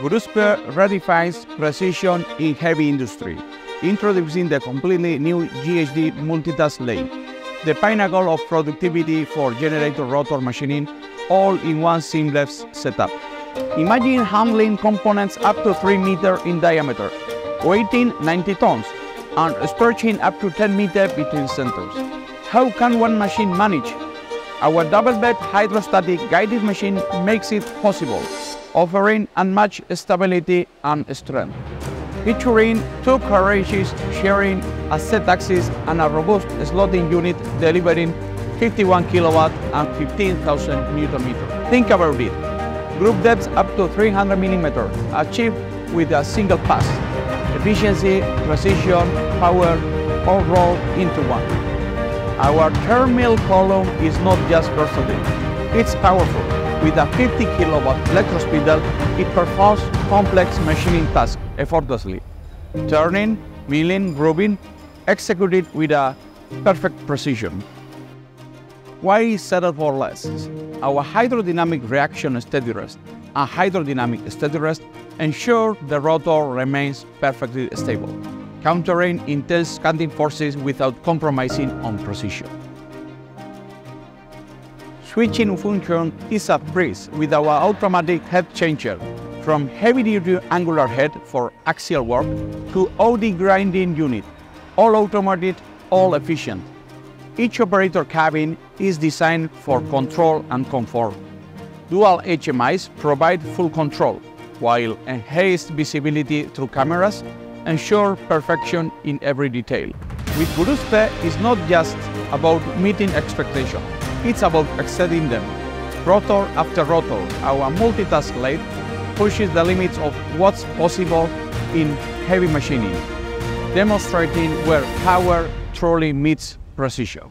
Gurutzpe redefines precision in heavy industry, introducing the completely new GHD multitask lathe, the pinnacle of productivity for generator rotor machining, all in one seamless setup. Imagine handling components up to 3 meters in diameter, weighing 90 tons, and stretching up to 10 meters between centers. How can one machine manage? Our double bed hydrostatic guided machine makes it possible offering unmatched stability and strength. Featuring two carriages sharing a Z-axis and a robust slotting unit delivering 51 kilowatt and 15,000 newton meter. Think about it. Groove depth up to 300 millimeter, achieved with a single pass. Efficiency, precision, power, all rolled into one. Our mill column is not just versatile, it's powerful with a 50 kilowatt electro spindle, it performs complex machining tasks effortlessly. Turning, milling, grooving, executed with a perfect precision. Why settle for less? Our hydrodynamic reaction steady rest and hydrodynamic steady rest ensure the rotor remains perfectly stable, countering intense canting forces without compromising on precision. Switching function is a breeze with our automatic head changer, from heavy-duty angular head for axial work to OD grinding unit, all automated, all efficient. Each operator cabin is designed for control and comfort. Dual HMIs provide full control, while enhanced visibility through cameras ensure perfection in every detail. With Gurutzpe, it's not just about meeting expectations. It's about exceeding them. Rotor after rotor, our multitask lathe pushes the limits of what's possible in heavy machining, demonstrating where power truly meets precision.